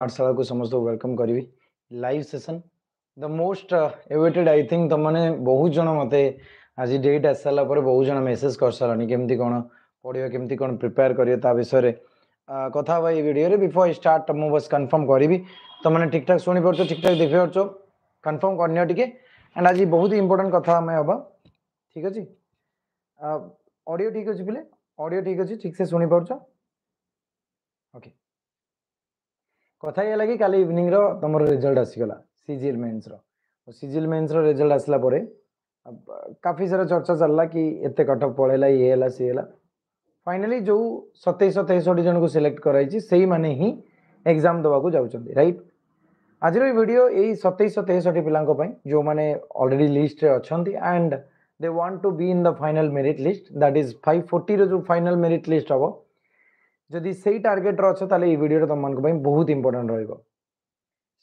पाठशाला को समस्त वेलकम करी live session the most awaited I think तुमने बहुत जन मत आज डेट आस सारा बहुत जन मेसेज कर सारे केमती कौन पढ़ा केमती कौन प्रिपेयर करेंगे विषय कथा ये वीडियो बिफोर स्टार्ट मु बस कन्फर्म करी तुमने ठीक ठाक शुणी पार्छ ठीक ठाक देखी पार्छ कन्फर्म करनी टे एंड आज बहुत इंपोर्टां कथा हम ठीक अच्छे ऑडियो ठीक अच्छे पे ऑडियो ठीक अच्छे কথা ହେଲା କି କାଲି ଇଭିନିଂର ତମର ରେଜଲ୍ଟ ଆସିଗଲା ସିଜିଏଲ୍ ମେନ୍ସର ସିଜିଏଲ୍ ମେନ୍ସର ରେଜଲ୍ଟ ଆସିଲା ପରେ କାଫି ସାରା ଚର୍ଚ୍ଚା ଚାଲିଲା କି ଏତେ କଟକ ପଳେଇଲା ଇଏ ହେଲା ସିଏ ହେଲା ଫାଇନାଲି ଯେଉଁ ସତେଇଶହ ତେଷଠି ଜଣଙ୍କୁ ସିଲେକ୍ଟ କରାଯାଇଛି ସେଇମାନେ ହିଁ ଏକ୍ଜାମ୍ ଦେବାକୁ ଯାଉଛନ୍ତି ରାଇଟ୍ ଆଜିର ଏ ଭିଡ଼ିଓ ଏଇ ସତେଇଶହ ତେଷଠି ପିଲାଙ୍କ ପାଇଁ ଯେଉଁମାନେ ଅଲରେଡ଼ି ଲିଷ୍ଟରେ ଅଛନ୍ତି and they want to be in the final merit list that is five ଫୋର୍ଟିର ଯେଉଁ ଫାଇନାଲ୍ ମେରିଟ୍ ଲିଷ୍ଟ ହେବ ଯଦି ସେଇ ଟାର୍ଗେଟ୍ରେ ଅଛ ତାହେଲେ ଏଇ ଭିଡ଼ିଓଟା ତୁମମାନଙ୍କ ପାଇଁ ବହୁତ ଇମ୍ପୋର୍ଟାଣ୍ଟ ରହିବ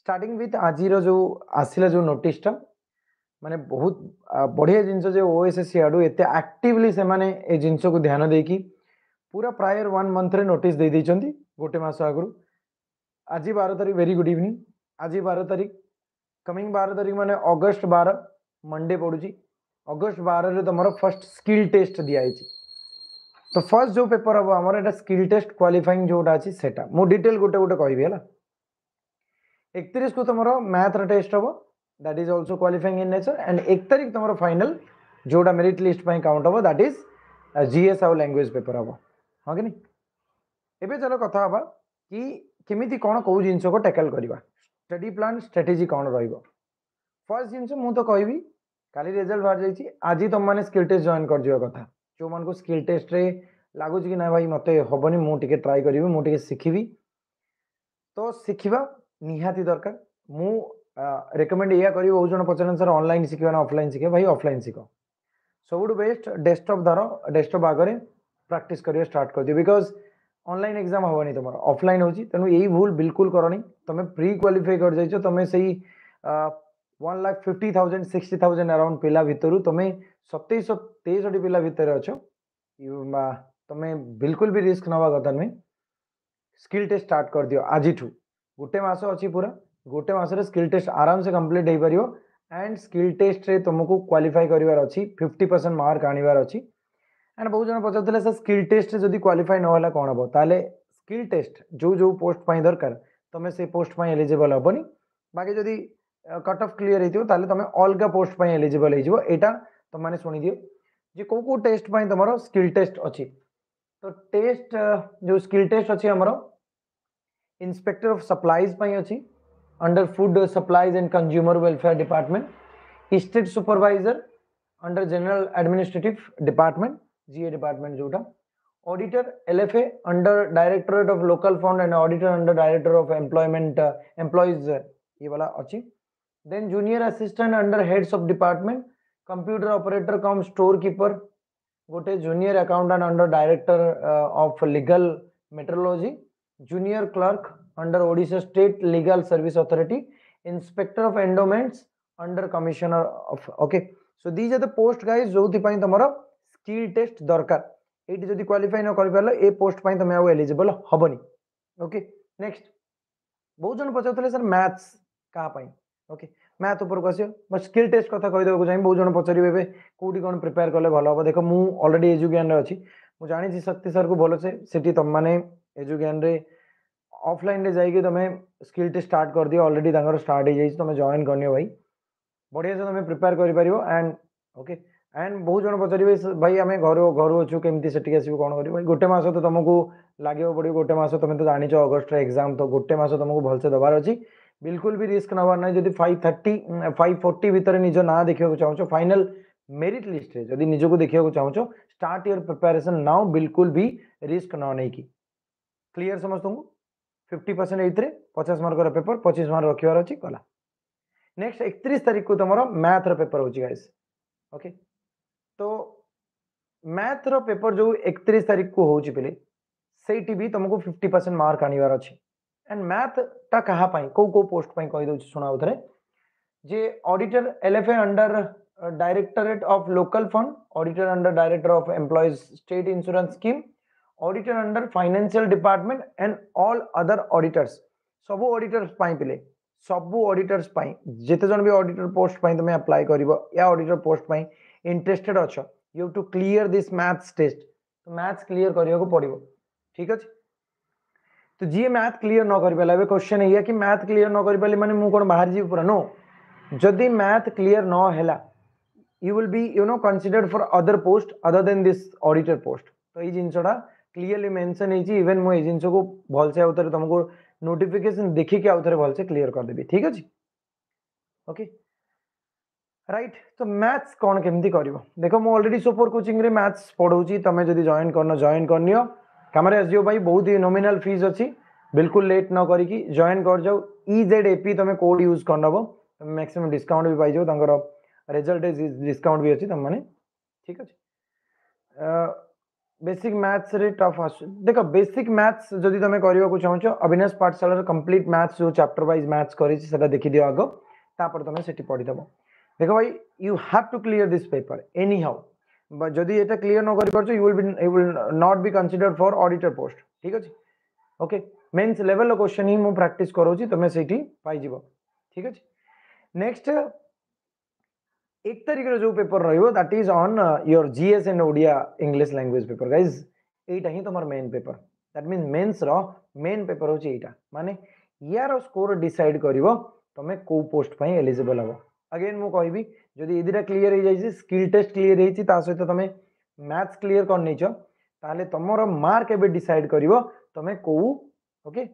ଷ୍ଟାର୍ଟିଂ ୱିଥ୍ ଆଜିର ଯେଉଁ ଆସିଲା ଯେଉଁ ନୋଟିସ୍ଟା ମାନେ ବହୁତ ବଢ଼ିଆ ଜିନିଷ ଯେ ଓଏସ୍ଏସ୍ସି ଆଡ଼ୁ ଏତେ ଆକ୍ଟିଭଲି ସେମାନେ ଏ ଜିନିଷକୁ ଧ୍ୟାନ ଦେଇକି ପୁରା ପ୍ରାୟର ୱାନ୍ ମନ୍ଥରେ ନୋଟିସ୍ ଦେଇଦେଇଛନ୍ତି ଗୋଟେ ମାସ ଆଗରୁ ଆଜି ବାର ତାରିଖ ଭେରି ଗୁଡ୍ ଇଭିନିଂ ଆଜି ବାର ତାରିଖ କମିଂ ବାର ତାରିଖ ମାନେ ଅଗଷ୍ଟ ବାର ମଣ୍ଡେ ପଡ଼ୁଛି ଅଗଷ୍ଟ ବାରରେ ତୁମର ଫର୍ଷ୍ଟ ସ୍କିଲ୍ ଟେଷ୍ଟ ଦିଆହେଇଛି तो फ़र्स्ट जो पेपर हम आम स्किल टेस्ट क्वालिफाइंग जोटा अच्छी से डिटेल गोटे गोटे कहि है एकतीस को तुम मैथ टेस्ट हम that is also qualifying in nature and एक तारीख तुम फाइनाल जोटा मेरीट लिस्ट काउंट हम दैट इज़ जीएस आउ लैंग्वेज पेपर हम हाँ कि नहीं? चलो कथा हाँ कि केमी कौन कौ जिन को टैकल करवा स्टडी प्लान स्ट्राटेजी कौन रस्ट जिन मुझे कहि काली बाहर जाइए आज तुम मैंने स्किल टेस्ट जॉइन कर कथा। जो मान स्किल टेस्ट रे लगुच कि ना भाई मत हेनी मुझे ट्राए करी मुझे शिखी तो शिखा निहाती दरकार। मु रेकमेंड या करी बहुत जन सर ऑनलाइन शिखा ना ऑफलाइन शिखे भाई ऑफलाइन शिख सब बेस्ट डेस्कटप धर डेस्कटप आगे प्राक्ट कर स्टार्ट कर दियो बिकज ऑनलाइन एग्ज़ाम हेनी तुम ऑफलाइन हो तेणु यही भूल बिल्कुल करनी। तुम प्री क्वाफाई कर जाइए तुम से one lakh fifty thousand sixty thousand around पिला भितर सतैश तेईसटी पिला भितर अच्छ तुम्हें बिल्कुल भी रिस्क नवा कथा नुहे स्किल टेस्ट स्टार्ट कर दियो, आज गोटे मस अच्छी पूरा। गोटे मसरे स्किल टेस्ट आराम से कंप्लीट हो पार एंड स्किल टेस्ट रे तुमको क्वालिफाई करार अच्छी फिफ्टी परसेंट मार्क आनबार अच्छी एंड बहुत जन पचार स्किल टेस्ट जब क्वालिफाई ना कौन हम ताले स्किल टेस्ट, जो जो पोस्ट दरकार तुम्हें से पोस्ट एलिजिबल हेनी बाकी जदि कट अफ क्लीयर हो तुम अलग पोस्ट एलिजिबल तुम मैंने शुणी दियो, जे कौ कौ टेस्ट तुम स्किल टेस्ट अच्छी तो टेस्ट, जो स्किल टेस्ट अच्छी आमर इन्स्पेक्टर ऑफ़ सप्लाईज अच्छी under food supplies and consumer welfare department, state supervisor, under general administrative department, GA department जोटा, auditor, LFA, under directorate of local fund and auditor under director of employment, employees, ये वाला अच्छी then junior assistant under heads of department computer operator cum store keeper गोटे junior accountant under director of legal metrology junior clerk under Odisha state legal service authority inspector of endowments under commissioner of okay so these are the post guys जो तुम skill test दरकार। ये जब qualify न कर ए post तुम eligible हेनी ओके नेक्स्ट बहुत जन पचार सर मैथ्स क्या ओके मैथ ମ୍ୟାଥ୍ ଉପରକୁ ଆସିବ ବା ସ୍କିଲ୍ ଟେଷ୍ଟ କଥା କହିଦେବାକୁ ଚାହିଁ ବହୁତ ଜଣ ପଚାରିବେ ଏବେ କେଉଁଠି କ'ଣ ପ୍ରିପେୟାର କଲେ ଭଲ ହେବ ଦେଖ ମୁଁ ଅଲରେଡ଼ି ଏଜୁଜ୍ଞାନରେ ଅଛି ମୁଁ ଜାଣିଛି ଶକ୍ତି ସାର୍କୁ ଭଲସେ ସେଠି ତୁମମାନେ ଏଜୁଜ୍ଞାନରେ ଅଫଲାଇନ୍ରେ ଯାଇକି ତୁମେ ସ୍କିଲ୍ ଟେଷ୍ଟ ଷ୍ଟାର୍ଟ କରିଦିଅ। ଅଲରେଡ଼ି ତାଙ୍କର ଷ୍ଟାର୍ଟ ହେଇଯାଇଛି ତୁମେ ଜଏନ୍ କରିନିଅ ଭାଇ। ବଢ଼ିଆ ସେ ତୁମେ ପ୍ରିପେୟାର କରିପାରିବ ଆଣ୍ଡ ଓକେ ଆଣ୍ଡ ବହୁତ ଜଣ ପଚାରିବେ ଭାଇ ଆମେ ଘରୁ ଘରୁ ଅଛୁ କେମିତି ସେଠିକି ଆସିବୁ କ'ଣ କରିବୁ? ଭାଇ ଗୋଟେ ମାସ ତ ତୁମକୁ ଲାଗିବାକୁ ପଡ଼ିବ ଗୋଟେ ମାସ ତୁମେ ତ ଜାଣିଛ ଅଗଷ୍ଟରେ ଏକ୍ଜାମ୍ ତ ଗୋଟେ ମାସ ତୁମକୁ ଭଲସେ ଦେବାର ଅଛି। ବିଲକୁଲ ବି ରିସ୍କ ନେବାର ନାହିଁ ଯଦି ଫାଇଭ ଥାର୍ଟି ଫାଇଭ ଫୋର୍ଟି ଭିତରେ ନିଜ ନାଁ ଦେଖିବାକୁ ଚାହୁଁଛ ଫାଇନାଲ ମେରିଟ୍ ଲିଷ୍ଟରେ ଯଦି ନିଜକୁ ଦେଖିବାକୁ ଚାହୁଁଛ ଷ୍ଟାର୍ଟ ୟର୍ ପ୍ରିପାରେସନ୍ ନାଓ ବିଲକୁଲ ବି ରିସ୍କ ନ ନେଇକି କ୍ଲିଅର ସମସ୍ତଙ୍କୁ ଫିଫ୍ଟି ପରସେଣ୍ଟ ଏଇଥିରେ ପଚାଶ ମାର୍କର ପେପର ପଚିଶ ମାର୍କ ରଖିବାର ଅଛି ଗଲା ନେକ୍ସଟ ଏକତିରିଶ ତାରିଖକୁ ତୁମର ମ୍ୟାଥର ପେପର ହେଉଛି ଗାଇସ୍ ଓକେ ତ ମ୍ୟାଥର ପେପର ଯେଉଁ ଏକତିରିଶ ତାରିଖକୁ ହେଉଛି ପିଲେ ସେଇଠି ବି ତୁମକୁ ଫିଫ୍ଟି ପରସେଣ୍ଟ ମାର୍କ ଆଣିବାର ଅଛି एंड मैथटा क्या कौ कौ पोस्ट कही दूसरी शुणा थे जे auditor LFA under directorate of local fund auditor under director of employees state insurance scheme auditor under financial department and all other auditors sub auditors पिले सब ऑडिटर्स जिते जन भी ऑडिटर पोस्ट तुम अप्लाय कर या ऑडिटर पोस्ट इंटरेस्टेड अच you to clear this maths test maths clear करने को पड़ो ठीक अच्छे? तो ଯିଏ ମ୍ୟାଥ୍ କ୍ଲିୟର ନ କରିପାରିଲା ଏବେ କ୍ୱେଶ୍ଚନ୍ ଏଇଆ କି ମ୍ୟାଥ୍ କ୍ଲିୟର ନ କରିପାରିଲି ମାନେ ମୁଁ କ'ଣ ବାହାରି ଯିବି ପୁରା ନୋ ଯଦି ମ୍ୟାଥ୍ କ୍ଲିୟର ନ ହେଲା you will be you no considered for other post other than this auditor post ତ ଏଇ ଜିନିଷଟା କ୍ଲିୟରଲି ମେନସନ୍ ହେଇଛି ଇଭେନ୍ ମୁଁ ଏଇ ଜିନିଷକୁ ଭଲସେ ଆଉ ଥରେ ତମକୁ ନୋଟିଫିକେସନ୍ ଦେଖିକି ଆଉ ଥରେ ଭଲସେ କ୍ଲିୟର କରିଦେବି ଠିକ୍ ଅଛି ଓକେ ରାଇଟ୍ ତ ମ୍ୟାଥ୍ସ କ'ଣ କେମିତି କରିବ ଦେଖ ମୁଁ ଅଲରେଡ଼ି ସୋପୋର କୋଚିଂରେ ମ୍ୟାଥ୍ସ ପଢ଼ଉଛି ତମେ ଯଦି ଜଏନ୍ କରିନ ଜଏନ୍ କରିନିଅ କାମରେ ଆସିଯିବ ଭାଇ ବହୁତ ହି ନୋମିନାଲ ଫିସ୍ ଅଛି। ବିଲକୁଲ ଲେଟ୍ ନ କରିକି ଜଏନ୍ କରିଯାଉ। ଇ ଜେଡ୍ ଏପି ତମେ କୋଡ୍ ୟୁଜ୍ କରିନେବ। ତମେ ମ୍ୟାକ୍ସିମମ୍ ଡିସକାଉଣ୍ଟ ବି ପାଇଯିବ। ତାଙ୍କର ରେଜଲ୍ଟ ଡିସକାଉଣ୍ଟ ବି ଅଛି ତମମାନେ। ଠିକ ଅଛି। ବେସିକ ମ୍ୟାଥ୍ସରେ ଟଫ୍ ଆସୁ। ଦେଖ ବେସିକ ମ୍ୟାଥ୍ସ ଯଦି ତମେ କରିବାକୁ ଚାହୁଁଛ ଅବିନାଶ ପାଠଶାଳାର କମ୍ପ୍ଲିଟ୍ ମ୍ୟାଥ୍ସ ଯେଉଁ ଚାପ୍ଟର ୱାଇଜ୍ ମ୍ୟାଥ୍ସ କରିଛି ସେଟା ଦେଖିଦିଅ ଆଗ। ତାପରେ ତମେ ସେଠି ପଢ଼ିଦେବ। ଦେଖ ଭାଇ you have to clear this paper anyhow যদি এটা clear নকরিপারছ you will be you will not be considered for auditor post ঠিক আছে ওকে মেন্স লেভেল কোশ্চেন হি মু প্র্যাকটিস করছি তুমি সেইটি পাইযিব ঠিক আছে নেক্সট এক তারিখর যে paper রহব that is on your GS and Odia English language paper guys এইটা হি তোমার মেন পেপর দ্যাট মিন্স মেন্সর মেন পেপর হচ্ছে এইটা মানে ইয়ার স্কোর ডিসাইড করব তুমি কেউ পোস্ট পাই এলিজিবল হব अगेन मु जदि जो दीटा क्लीयर हो जाए स्किल टेस्ट क्लीयर होता सहित तुम मैथ्स क्लीयर कर नहींच ताले तुमर मार्क एवं डिसाइड कर तुम कौ ओके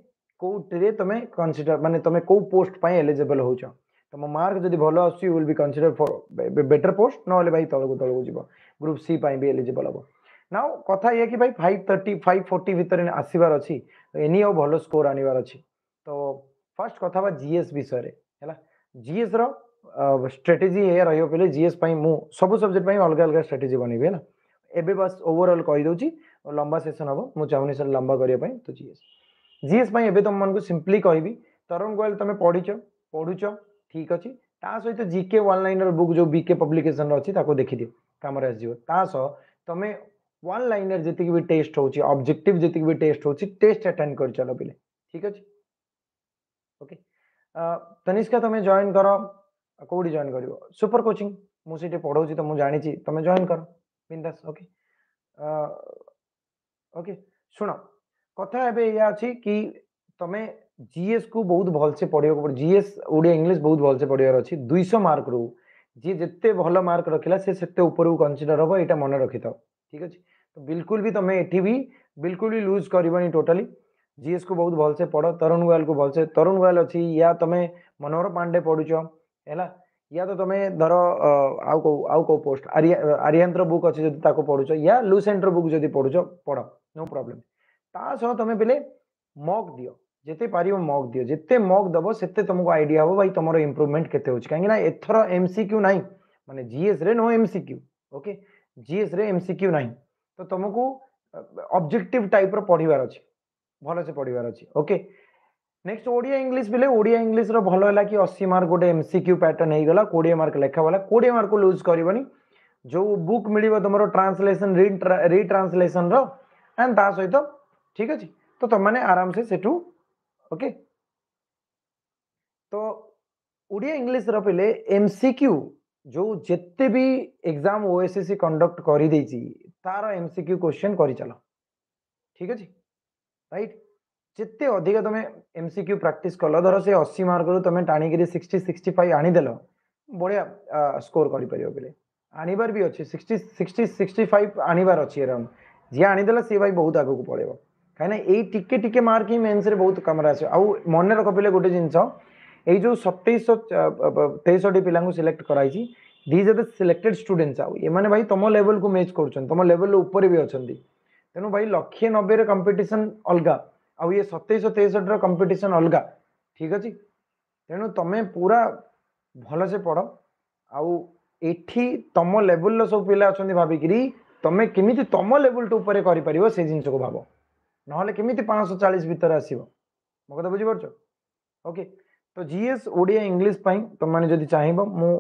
कौट्रे तुम कनसीडर मानते तुम कौ पोस्ट एलिजेबल हो तुम मार्क जब भल आस we consider for better post ना भाई तौक तौक जी ग्रुप सी भी एलिजेबल हम ना कथ ये कि भाई फाइव थर्टी फाइव फोर्टी भितर आसबार अच्छी एनी आल स्कोर आनबार अच्छी तो फास्ट कथा जीएस विषय है जीएस स्ट्रेटेजी ये रे जीएस मु सब सब्जेक्ट अलग अलग स्ट्रेटेजी बनइबी है एबे बस ओवरऑल कहीदे लंबा सेसन हम मुझे चाहूनी सर लंबा करने तो जीएस जीएस मन को सिंपली कहबी, तरुण गोयल तुम पढ़ीच, पढ़ुच, ठीक अच्छे सहित जिके वन लाइनर बुक जो बीके पब्लिकेशन अच्छी देखी दियो कम आसो तुम वन लाइनर जी भी टेस्ट हो ऑब्जेक्टिव जी भी टेस्ट हो टेस्ट अटेंड कर चलो पिले ठीक अच्छे ओके तनिष्का तुम जॉइन कर कौटी जॉइन कर सुपर कोचिंग मुझे पढ़ाऊँ तो मुझे जानी तुम जॉइन कर। बिंदास ओके ओके शुण कथा अच्छी कि तुम्हें जीएस को बहुत भलसे पढ़ा पड़े। जीएस ओडिया इंग्लीश बहुत भलसे पढ़ार अच्छी दुईश मार्क रू। जी जिते भल मार्क रखिला से ऊपर को कनसीडर हम यहाँ मन रखी था ठीक अच्छे तो बिल्कुल भी तुम ये भी बिल्कुल भी लुज करनी टोटाली जीएस को बहुत भलसे पढ़ तरुण गोयल को भलसे तरुण गोयल अच्छी या तुम मनोहर पांडे पढ़ुच ହେଲା? ୟା ତ ତମେ ଧର ଆଉ କୋଉ ଆଉ କୋଉ ପୋଷ୍ଟ ଆରିହାନ୍ତର ବୁକ୍ ଅଛି ଯଦି ତାକୁ ପଢୁଛ ୟା ଲୁସେଣ୍ଟର ବୁକ୍ ଯଦି ପଢୁଛ ପଢ ନୋ ପ୍ରୋବ୍ଲେମ୍ ତା ସହ ତମେ ପିଲେ ମକ୍ ଦିଅ। ଯେତେ ପାରିବ ମକ୍ ଦିଅ। ଯେତେ ମକ୍ ଦେବ ସେତେ ତମକୁ ଆଇଡିଆ ହବ ଭାଇ ତମର ଇମ୍ପ୍ରୁଭମେଣ୍ଟ କେତେ ହେଉଛି। କାହିଁକି ନା ଏଥର ଏମ୍ସିକ୍ୟୁ ନାହିଁ। ମାନେ ଜିଏସ୍ରେ ନୋ ଏମ୍ସିକ୍ୟୁ ଓକେ ଜିଏସ୍ରେ ଏମ୍ସିକ୍ୟୁ ନାହିଁ। ତ ତମକୁ ଅବଜେକ୍ଟିଭ ଟାଇପ୍ର ପଢ଼ିବାର ଅଛି। ଭଲସେ ପଢ଼ିବାର ଅଛି ଓକେ नेक्स्ट ओडिया इंग्लिश बिले ओडिया इंग्लिश रो भलो होला कि 80 मार्क गोटे एमसीक्यू पैटर्न हे गला 20 मार्क लेखा वाला 20 मार्क को लूज करबनी जो बुक मिलिबो तुमरो ट्रांसलेशन रीट्रांसलेशन रो एंड ता सहित ठीक अछि तो तुम माने आराम से सेठू ओके तो ओडिया इंग्लिश रे एमसीक्यू जो जिते भी एग्ज़ाम ओएसएससी कंडक्ट कर देछि तार एमसीक्यू क्वेश्चन करि चलो ठीक अछि राइट ଯେତେ ଅଧିକ ତମେ ଏମସିକ୍ୟୁ ପ୍ରାକ୍ଟିସ୍ କଲ ଧର ସେ ଅଶୀ ମାର୍କରୁ ତମେ ଟାଣିକିରି ସିକ୍ସଟି ସିକ୍ସଟି ଫାଇଭ୍ ଆଣିଦେଲ ବଢ଼ିଆ ସ୍କୋର କରିପାରିବ ପିଲେ ଆଣିବାର ବି ଅଛି ସିକ୍ସଟି ସିକ୍ସଟି ସିକ୍ସଟି ଫାଇଭ୍ ଆଣିବାର ଅଛି ଏରାଉଣ୍ଡ ଯିଏ ଆଣିଦେଲା ସିଏ ଭାଇ ବହୁତ ଆଗକୁ ପଳେଇବ କାହିଁକିନା ଏଇ ଟିକେ ଟିକେ ମାର୍କ ହିଁ ମେନ୍ସରେ ବହୁତ କାମରେ ଆସିବ ଆଉ ମନେ ରଖ ପିଲେ ଗୋଟେ ଜିନିଷ ଏଇ ଯେଉଁ ସତେଇଶହ ତେଇଶଟି ପିଲାଙ୍କୁ ସିଲେକ୍ଟ କରାଯାଇଛି these are the selected students ଆଉ ଏମାନେ ଭାଇ ତମ ଲେଭେଲକୁ ମ୍ୟାଚ୍ କରୁଛନ୍ତି ତମ ଲେଭେଲ ଉପରେ ବି ଅଛନ୍ତି ତେଣୁ ଭାଇ ଲକ୍ଷେ ନବେରେ କମ୍ପିଟିସନ୍ ଅଲଗା ଆଉ ଇଏ ସତେଇଶହ ତେଷଠିର କମ୍ପିଟିସନ୍ ଅଲଗା। ଠିକ୍ ଅଛି? ତେଣୁ ତମେ ପୁରା ଭଲସେ ପଢ଼। ଆଉ ଏଠି ତମ ଲେବୁଲର ସବୁ ପିଲା ଅଛନ୍ତି ଭାବିକିରି ତମେ କେମିତି ତମ ଲେବୁଲଟା ଉପରେ କରିପାରିବ ସେ ଜିନିଷକୁ ଭାବ। ନହେଲେ କେମିତି ପାଞ୍ଚଶହ ଚାଳିଶ ଭିତରେ ଆସିବ। ମୋ କଥା ବୁଝିପାରୁଛ? ଓକେ ତ ଜିଏସ୍ ଓଡ଼ିଆ ଇଂଲିଶ ପାଇଁ ତମମାନେ ଯଦି ଚାହିଁବ ମୁଁ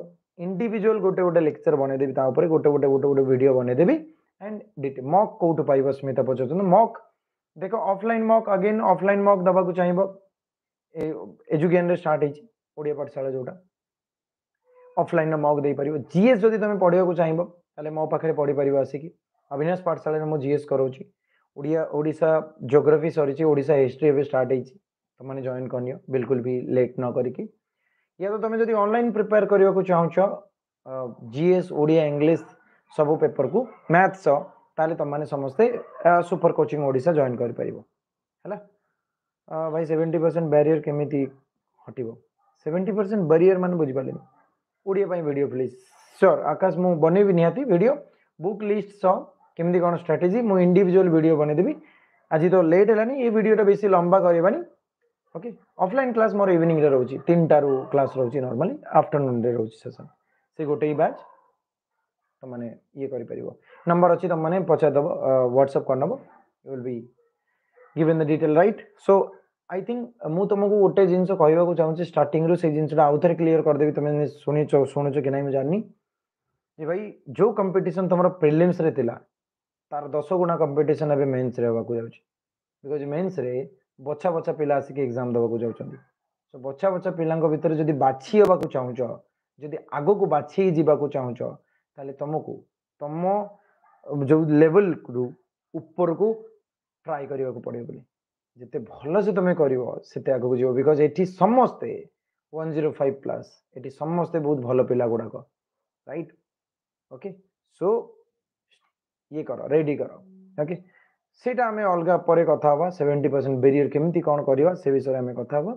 ଇଣ୍ଡିଭିଜୁଆଲ ଗୋଟେ ଗୋଟେ ଲେକ୍ଚର ବନେଇଦେବି ତା ଉପରେ ଗୋଟେ ଗୋଟେ ଗୋଟେ ଗୋଟେ ଭିଡ଼ିଓ ବନେଇଦେବି। ଆଣ୍ଡ ମକ୍ କେଉଁଠୁ ପାଇବ ସ୍ମିତା ପଚାରୁଛନ୍ତି। ମକ୍ ଦେଖ offline mock again offline mock ଦେବାକୁ ଚାହିଁବ ଏଜୁକେନ୍ରେ ଷ୍ଟାର୍ଟ ହେଇଛି ଓଡ଼ିଆ ପାଠଶାଳା ଯେଉଁଟା ଅଫଲାଇନ୍ରେ ମକ୍ ଦେଇପାରିବ ଜିଏସ୍ ଯଦି ତୁମେ ପଢ଼ିବାକୁ ଚାହିଁବ ତାହେଲେ ମୋ ପାଖରେ ପଢ଼ିପାରିବ ଆସିକି ଅବିନାଶ ପାଠଶାଳାରେ ମୁଁ ଜିଏସ୍ କରାଉଛି ଓଡ଼ିଆ ଓଡ଼ିଶା ଜୋଗ୍ରାଫି ସରିଛି ଓଡ଼ିଶା ହିଷ୍ଟ୍ରି ଏବେ ଷ୍ଟାର୍ଟ ହେଇଛି ତୁମମାନେ ଜଏନ୍ କରିନିଅ ବିଲକୁଲ ବି ଲେଟ୍ ନ କରିକି या तो तुम जब ऑनलाइन प्रिपेयर करने को चाहूच जीएस ओडिया इंग्लिश सब पेपर को मैथ्स ତାହେଲେ ତୁମମାନେ ସମସ୍ତେ ସୁପର କୋଚିଂ ଓଡ଼ିଶା ଜଏନ୍ କରିପାରିବ ହେଲା ଭାଇ ସେଭେଣ୍ଟି ପରସେଣ୍ଟ ବ୍ୟାରିୟର କେମିତି ହଟିବ ସେଭେଣ୍ଟି ପରସେଣ୍ଟ ବ୍ୟାରିୟର ମାନେ ବୁଝିପାରିଲିନି ଓଡ଼ିଆ ପାଇଁ ଭିଡ଼ିଓ ପ୍ଲିଜ୍ ସିଓର ଆକାଶ ମୁଁ ବନେଇବି ନିହାତି ଭିଡ଼ିଓ ବୁକ୍ ଲିଷ୍ଟ ସହ କେମିତି କ'ଣ ଷ୍ଟ୍ରାଟେଜି ମୁଁ ଇଣ୍ଡିଭିଜୁଆଲ ଭିଡ଼ିଓ ବନେଇଦେବି ଆଜି ତ ଲେଟ୍ ହେଲାନି ଏ ଭିଡ଼ିଓଟା ବେଶୀ ଲମ୍ବା କରିବାନି ଓକେ ଅଫଲାଇନ୍ କ୍ଲାସ୍ ମୋର ଇଭିନିଂରେ ରହୁଛି ତିନିଟାରୁ କ୍ଲାସ୍ ରହୁଛି ନର୍ମାଲି ଆଫ୍ଟରନୁନ୍ରେ ରହୁଛି ସେସନ୍ ସେ ଗୋଟେ ବ୍ୟାଚ୍ आफ्टरनून रे रहउची सेशन से गोटे ही बैच तो माने ये करि नंबर अछि तुमने माने पछा दब। व्हाट्सएप कर नबो you will be given the detail right so I think मु तुमको गोटे जिंस कहबा को चाहूची स्टार्टिंग रो से जिंसटा आउथरे क्लियर कर देबी तुमे सुनी सुनुचो कि नै मैं जाननी। जे भाई, जो कंपटीशन तुमरो प्रीलिम्स तार 10 गुणा कंपटीशन अबे होबा को जाउची। बिकॉज़ रे बछा बछा पिला आसिक एग्ज़ाम देवाक जाऊँच सो बछा बछा पिला भितर जब बाछी हाँ चाहूच, जदि आग को बाछी ताले तुमको ତାହେଲେ ତମକୁ ତମ ଯେଉଁ ଲେଭେଲରୁ ଉପରକୁ ଟ୍ରାଏ କରିବାକୁ ପଡ଼ିବ ବୋଲି ଯେତେ ଭଲସେ ତୁମେ କରିବ ସେତେ ଆଗକୁ ଯିବ ବିକଜ୍ ଏଠି ସମସ୍ତେ ୱାନ୍ ଜିରୋ ଫାଇଭ୍ ପ୍ଲସ୍ ଏଠି ସମସ୍ତେ ବହୁତ ଭଲ ପିଲା ଗୁଡ଼ାକ ରାଇଟ୍ ଓକେ ସୋ ଇଏ କର ରେଡ଼ି କର ଓକେ ସେଇଟା ଆମେ ଅଲଗା ପରେ କଥା ହେବା ସେଭେଣ୍ଟି ପରସେଣ୍ଟ ବେରିୟର କେମିତି କ'ଣ କରିବା ସେ ବିଷୟରେ ଆମେ କଥା ହେବା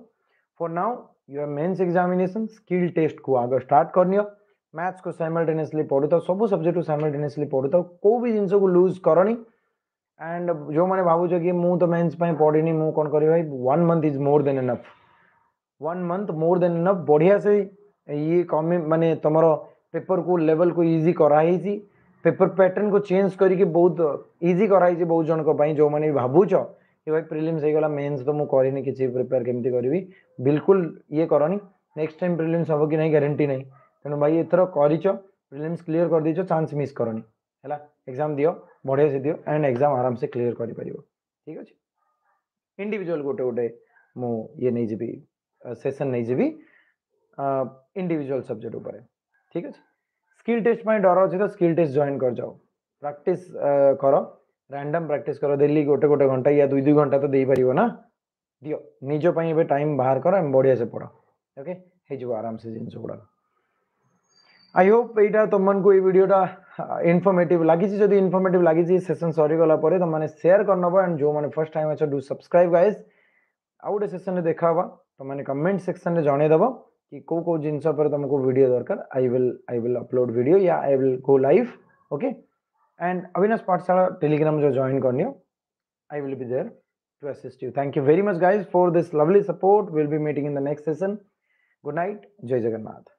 for now your mains examination skill ଟେଷ୍ଟକୁ ଆଗ ଷ୍ଟାର୍ଟ କରିନିଅ ମ୍ୟାଥ୍କୁ ସାଇମଲ୍ଟେନିୟସଲି ପଢ଼ୁଥାଉ ସବୁ ସବଜେକ୍ଟକୁ ସାଇମଲ୍ଟେନିୟସଲି ପଢ଼ୁଥାଉ କେଉଁ ବି ଜିନିଷକୁ ଲୁଜ୍ କରନି ଆଣ୍ଡ ଯେଉଁମାନେ ଭାବୁଛ କି ମୁଁ ତ ମେନ୍ସ ପାଇଁ ପଢ଼ିନି ମୁଁ କ'ଣ କରିବି ଭାଇ one month is more than enough one month more than enough ବଢ଼ିଆ ସେ ଇଏ କମି ମାନେ ତମର ପେପରକୁ ଲେଭେଲକୁ ଇଜି କରାହେଇଛି ପେପର ପ୍ୟାଟର୍ନକୁ ଚେଞ୍ଜ କରିକି ବହୁତ ଇଜି କରାହେଇଛି ବହୁତ ଜଣଙ୍କ ପାଇଁ ଯେଉଁମାନେ ବି ଭାବୁଛ କି ଭାଇ ପ୍ରିଲିମ୍ସ ହେଇଗଲା ମେନ୍ସ ତ ମୁଁ କରିନି କିଛି ପ୍ରିପେୟାର କେମିତି କରିବି ବିଲକୁଲ ଇଏ କରନି ନେକ୍ସଟ ଟାଇମ୍ ପ୍ରିଲିମ୍ସ ହେବ କି ନାହିଁ ଗ୍ୟାରେଣ୍ଟି ନାହିଁ ତେଣୁ ଭାଇ ଏଥର କରିଛ ପ୍ରିଲିମ୍ସ କ୍ଲିୟର କରିଦେଇଛ ଚାନ୍ସ ମିସ୍ କରନି ହେଲା? ଏକ୍ଜାମ ଦିଅ ବଢ଼ିଆ ସେ ଦିଅ ଆଣ୍ଡ ଏକ୍ଜାମ ଆରାମସେ କ୍ଲିୟର କରିପାରିବ ଠିକ୍ ଅଛି? ଇଣ୍ଡିଭିଜୁଆଲ ଗୋଟେ ଗୋଟେ ମୁଁ ଇଏ ନେଇଯିବି ସେସନ୍ ନେଇଯିବି ଇଣ୍ଡିଭିଜୁଆଲ ସବଜେକ୍ଟ ଉପରେ ଠିକ୍ ଅଛି? ସ୍କିଲ୍ ଟେଷ୍ଟ ପାଇଁ ଡର ଅଛି ତ ସ୍କିଲ୍ ଟେଷ୍ଟ ଜଏନ୍ କରିଯାଅ ପ୍ରାକ୍ଟିସ୍ କର ରାଣ୍ଡମ ପ୍ରାକ୍ଟିସ୍ କର ଡେଲି ଗୋଟେ ଗୋଟେ ଘଣ୍ଟା ୟା ଦୁଇ ଦୁଇ ଘଣ୍ଟା ତ ଦେଇପାରିବ ନା? ଦିଅ ନିଜ ପାଇଁ ଏବେ ଟାଇମ୍ ବାହାର କର ଆମେ ବଢ଼ିଆ ସେ ପଢ଼ ଓକେ ହେଇଯିବ ଆରାମସେ ଜିନିଷ ଗୁଡ଼ାକ। आई होप यहाँ तुमको ये भिडियोटा इनफर्मेटिव लगी इनफर्मेटिव लगी सेसन सरीगला तुमने सेयार करनाब एंड जो मैंने फ़र्स्ट टाइम अच्छा डू सब्सक्राइब गाइज़ आउ गोटे सेसन में देखा तुमने कमेंट सेक्शन में जनईदेव कि कौ कौ जिन तुमको भिड दरकार I will I will upload भिड या I will go live okay and Avinash Pathshala Telegram जो जॉन करनी I will be there to assist you thank you very much guys for this lovely support will be meeting in the next session good night Jai Jagannath